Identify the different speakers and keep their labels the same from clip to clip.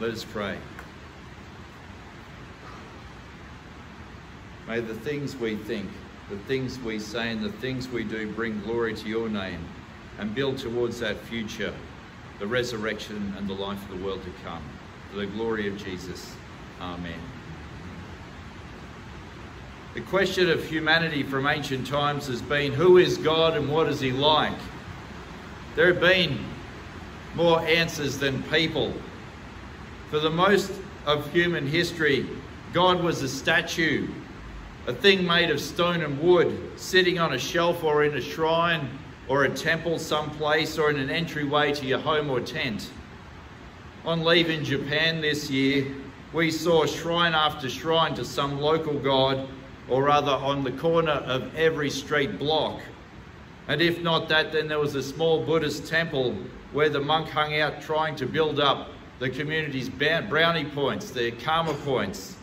Speaker 1: Let us pray. May the things we think, the things we say, and the things we do bring glory to your name and build towards that future, the resurrection and the life of the world to come. For the glory of Jesus. Amen. The question of humanity from ancient times has been who is God and what is he like? There have been more answers than people. For the most of human history, God was a statue, a thing made of stone and wood, sitting on a shelf or in a shrine or a temple someplace or in an entryway to your home or tent. On leave in Japan this year, we saw shrine after shrine to some local god, or rather on the corner of every street block. And if not that, then there was a small Buddhist temple where the monk hung out trying to build up the community's brownie points, their karma points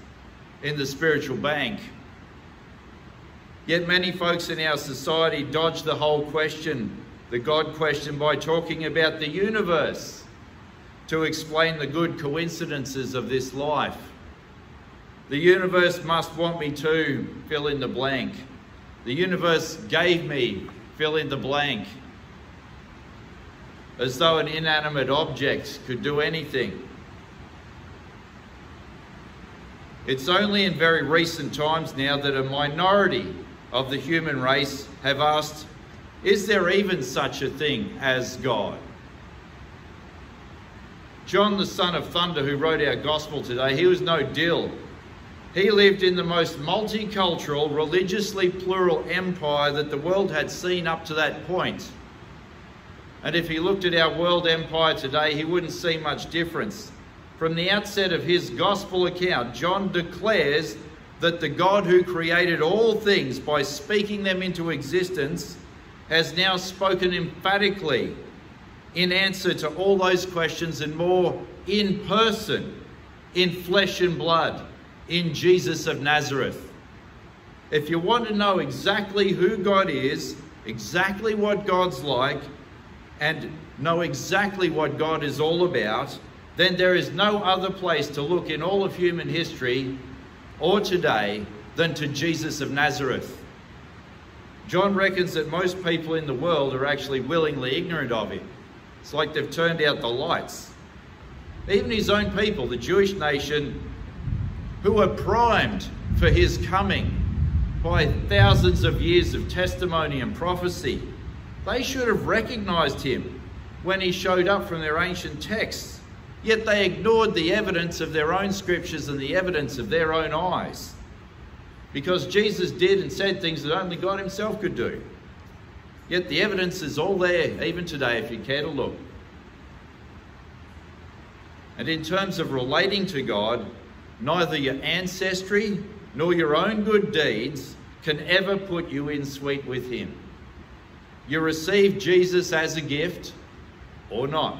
Speaker 1: in the spiritual bank. Yet many folks in our society dodge the whole question, the God question, by talking about the universe to explain the good coincidences of this life. The universe must want me to fill in the blank. The universe gave me fill in the blank. As though an inanimate object could do anything. It's only in very recent times now that a minority of the human race have asked, is there even such a thing as God? John, the son of thunder, who wrote our gospel today, he was no dill. He lived in the most multicultural, religiously plural empire that the world had seen up to that point. And if he looked at our world empire today, he wouldn't see much difference. From the outset of his gospel account, John declares that the God who created all things by speaking them into existence has now spoken emphatically in answer to all those questions and more in person, in flesh and blood, in Jesus of Nazareth. If you want to know exactly who God is, exactly what God's like, and know exactly what God is all about, then there is no other place to look in all of human history or today than to Jesus of Nazareth. John reckons that most people in the world are actually willingly ignorant of him. It's like they've turned out the lights. Even his own people, the Jewish nation, who were primed for his coming by thousands of years of testimony and prophecy, they should have recognized him when he showed up from their ancient texts. Yet they ignored the evidence of their own scriptures and the evidence of their own eyes. Because Jesus did and said things that only God himself could do. Yet the evidence is all there, even today, if you care to look. And in terms of relating to God, neither your ancestry nor your own good deeds can ever put you in sweet with Him. You receive Jesus as a gift or not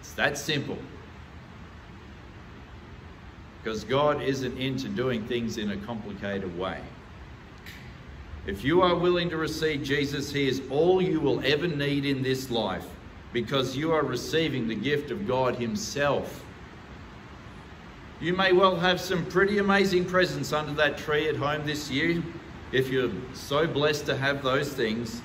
Speaker 1: It's that simple. Because God isn't into doing things in a complicated way. If you are willing to receive Jesus, He is all you will ever need in this life because you are receiving the gift of God Himself. You may well have some pretty amazing presents under that tree at home this year if you're so blessed to have those things.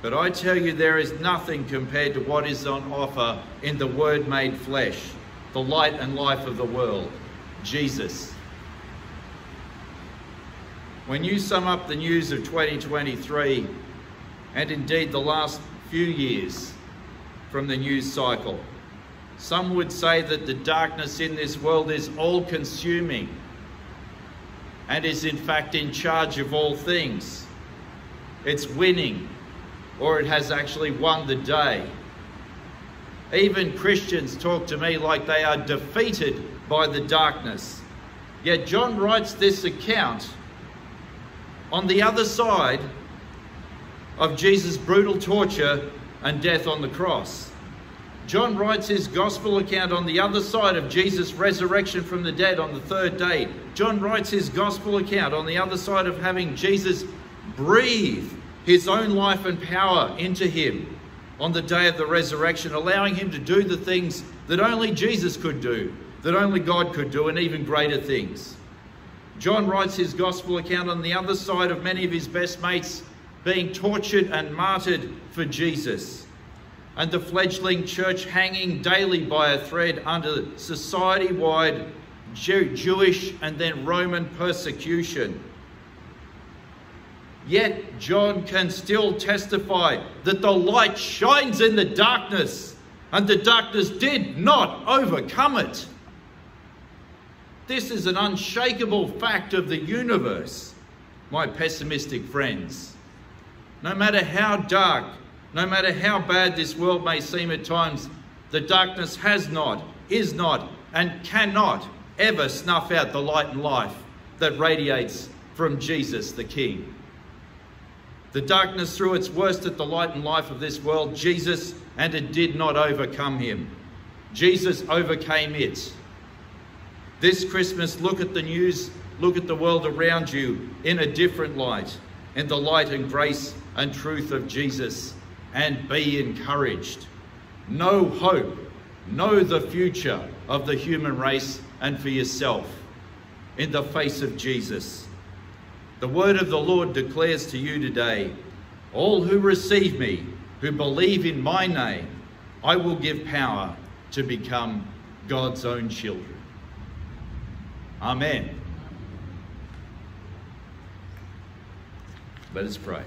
Speaker 1: But I tell you, there is nothing compared to what is on offer in the Word made flesh, the light and life of the world, Jesus. When you sum up the news of 2023, and indeed the last few years from the news cycle, some would say that the darkness in this world is all consuming and is in fact in charge of all things. It's winning or it has actually won the day. Even Christians talk to me like they are defeated by the darkness. Yet John writes this account on the other side of Jesus' brutal torture and death on the cross. John writes his gospel account on the other side of Jesus' resurrection from the dead on the third day. John writes his gospel account on the other side of having Jesus breathe his own life and power into him on the day of the resurrection, allowing him to do the things that only Jesus could do, that only God could do, and even greater things. John writes his gospel account on the other side of many of his best mates being tortured and martyred for Jesus, and the fledgling church hanging daily by a thread under society wide Jew- Jewish and then Roman persecution. Yet John can still testify that the light shines in the darkness, and the darkness did not overcome it. This is an unshakable fact of the universe, my pessimistic friends. No matter how dark, no matter how bad this world may seem at times, the darkness has not, is not, and cannot ever snuff out the light and life that radiates from Jesus the King. The darkness threw its worst at the light and life of this world, Jesus, and it did not overcome him. Jesus overcame it. This Christmas, look at the news, look at the world around you in a different light, in the light and grace and truth of Jesus, and be encouraged. Know hope, know the future of the human race and for yourself in the face of Jesus. The word of the Lord declares to you today all who receive me, who believe in my name, I will give power to become God's own children. Amen. Let us pray.